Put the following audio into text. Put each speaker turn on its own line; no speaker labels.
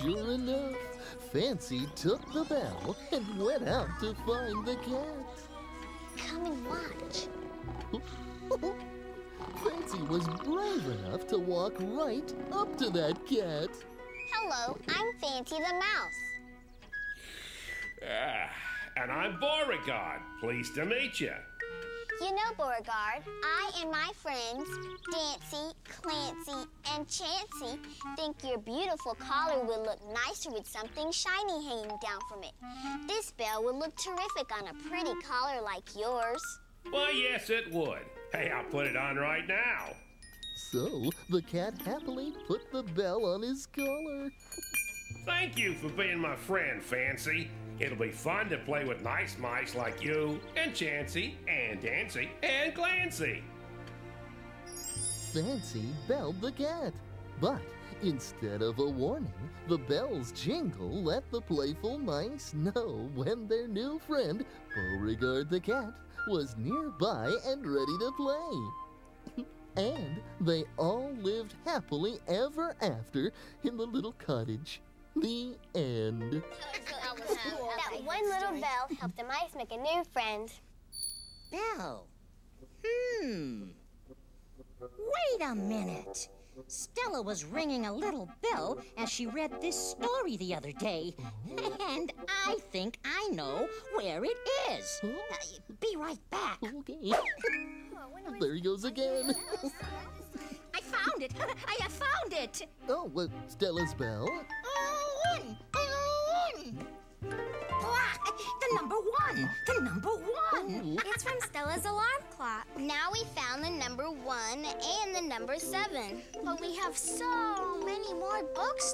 Sure enough, Fancy took the bell and went out to find the cat.
Come and watch.
Fancy was brave enough to walk right up to that cat.
Hello, I'm Fancy the Mouse.
Ah, and I'm Beauregard. Pleased to meet you.
You know, Beauregard, I and my friends, Dancy, Clancy, and Chancy, think your beautiful collar would look nicer with something shiny hanging down from it. This bell would look terrific on a pretty collar like yours.
Why, yes, it would. Hey, I'll put it on right now.
So the cat happily put the bell on his collar.
Thank you for being my friend, Fancy. It'll be fun to play with nice mice like you, and Chancy, and Dancy, and Clancy.
Fancy belled the cat. But instead of a warning, the bell's jingle let the playful mice know when their new friend, Beauregard the cat, was nearby and ready to play. and they all lived happily ever after in the little cottage. The end.
That one little bell helped the mice make a new friend.
Bell. Hmm. Wait a minute. Stella was ringing a little bell as she read this story the other day. And I think I know where it is. Uh, be right back.
Okay. there he goes again.
I found it. I have found it.
Oh, well, Stella's bell.
One. The number one.
Oh, it's from Stella's alarm clock. Now we found the number one and the number seven. But we have so many more books